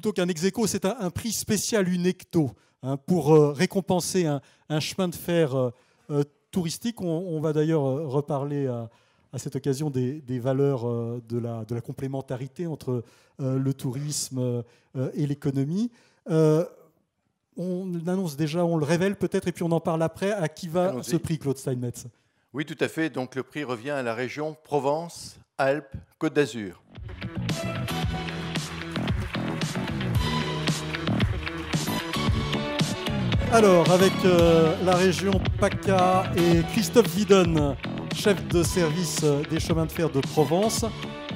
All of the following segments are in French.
plutôt qu'un ex c'est un, prix spécial UNECTO hein, pour récompenser un, chemin de fer touristique. On, va d'ailleurs reparler à, cette occasion des, valeurs de la, de, la, complémentarité entre le tourisme et l'économie on annonce déjà, on le révèle peut-être, et puis on en parle après. À qui va ce prix, Claude Steinmetz? Oui, tout à fait. Donc le prix revient à la région Provence, Alpes, Côte d'Azur. Alors, avec euh, la région PACA et Christophe Vidon, chef de service euh, des chemins de fer de Provence,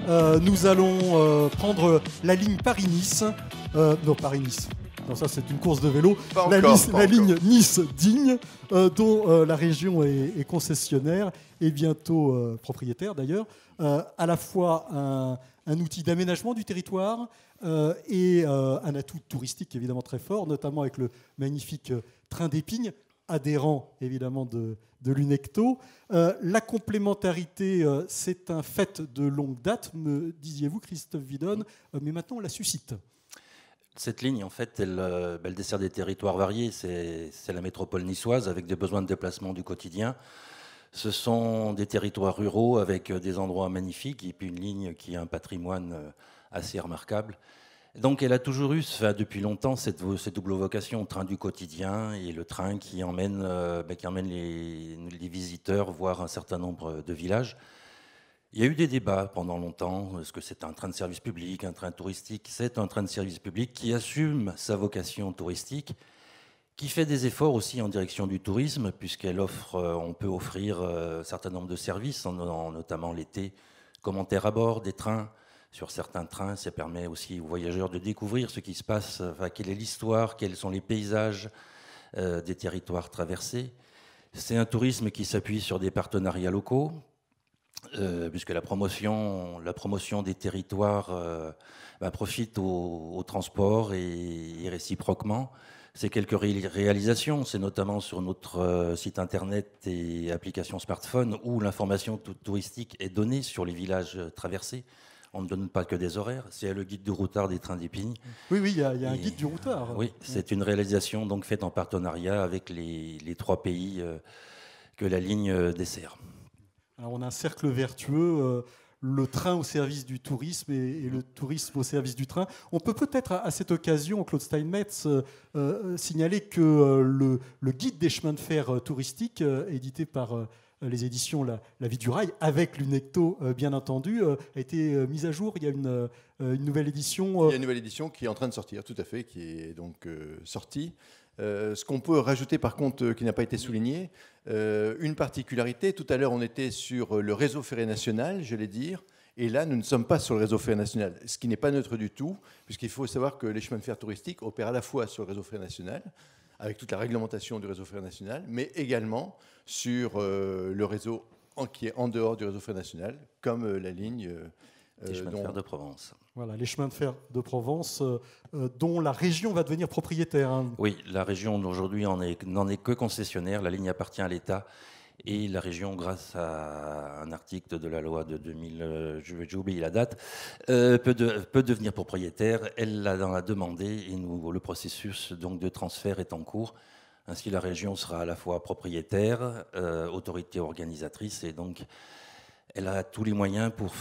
euh, nous allons prendre la ligne Paris-Nice. non, Paris-Nice. Non, ça c'est une course de vélo. la, ligne Nice-Digne, euh, dont euh, la région est, concessionnaire et bientôt euh, propriétaire d'ailleurs, à la fois un, outil d'aménagement du territoire et un atout touristique évidemment très fort, notamment avec le magnifique train d'Épingle, adhérent évidemment de, l'UNECTO. la complémentarité, c'est un fait de longue date, me disiez-vous, Christophe Vidon, mais maintenant on la suscite. Cette ligne, en fait, euh, elle, dessert des territoires variés. C'est la métropole niçoise avec des besoins de déplacement du quotidien. Ce sont des territoires ruraux avec euh, des endroits magnifiques et puis une ligne qui a un patrimoine euh, assez remarquable. Donc elle a toujours eu, depuis longtemps, cette, double vocation, train du quotidien et le train qui emmène, ben, qui emmène les, les, visiteurs voir un certain nombre de villages. Il y a eu des débats pendant longtemps. Est-ce que c'est un train de service public, un train touristique? C'est un train de service public qui assume sa vocation touristique, qui fait des efforts aussi en direction du tourisme, puisqu'elle offre, euh, on peut offrir euh, un certain nombre de services, notamment l'été, commentaires à bord des trains. Sur certains trains, ça permet aussi aux voyageurs de découvrir ce qui se passe, quelle est l'histoire, quels sont les paysages euh, des territoires traversés. C'est un tourisme qui s'appuie sur des partenariats locaux, euh, puisque la promotion, la promotion des territoires euh, bah, profite au, transport et, réciproquement. C'est quelques réalisations, c'est notamment sur notre euh, site internet et application smartphone où l'information touristique est donnée sur les villages traversés. On ne donne pas que des horaires, c'est le guide du routard des trains d'Épine. Oui, oui, il y, a, un guide du routard. Oui, c'est une réalisation donc faite en partenariat avec les, les trois pays que la ligne dessert on a un cercle vertueux, euh, le train au service du tourisme et, le tourisme au service du train. On peut peut-être à, cette occasion, Claude Steinmetz, euh, euh, signaler que le, guide des chemins de fer touristiques, édité par les éditions la, Vie du Rail, avec l'UNECTO bien entendu, a été mis à jour. Il y a une, une, nouvelle édition. Il y a une nouvelle édition qui est en train de sortir, tout à fait, qui est donc sortie. Euh, ce qu'on peut rajouter par contre euh, qui n'a pas été souligné, euh, une particularité, tout à l'heure on était sur le réseau ferré national, je l'ai dire, et là nous ne sommes pas sur le réseau ferré national, ce qui n'est pas neutre du tout, puisqu'il faut savoir que les chemins de fer touristiques opèrent à la fois sur le réseau ferré national, avec toute la réglementation du réseau ferré national, mais également sur le réseau qui est en dehors du réseau ferré national, comme la ligne les euh, chemins de fer de Provence. Voilà, les chemins de fer de Provence, euh, euh, dont la région va devenir propriétaire. Hein. Oui, la région aujourd'hui n'en est, que concessionnaire. La ligne appartient à l'État. Et la région, grâce à un article de la loi de 2000, j'ai oublié la date, peut, peut, devenir propriétaire. Elle l'a demandé et nous, le processus donc, de transfert est en cours. Ainsi, la région sera à la fois propriétaire, autorité organisatrice et donc elle a tous les moyens pour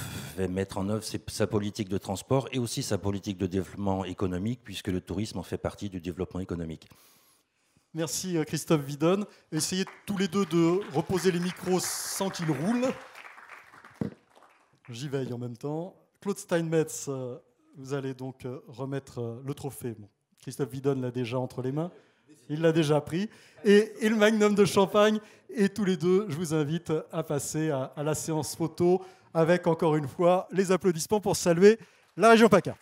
mettre en œuvre sa politique de transport et aussi sa politique de développement économique, puisque le tourisme en fait partie du développement économique. Merci euh, Christophe Vidon. Essayez tous les deux de reposer les micros sans qu'ils roulent. J'y veille en même temps. Claude Steinmetz, euh, vous allez donc euh, remettre le trophée. Christophe Vidon l'a déjà entre les mains. Il l'a déjà pris. Et, le magnum de champagne. Et tous les deux, je vous invite à passer à, à la séance photo avec encore une fois les applaudissements pour saluer la région PACA.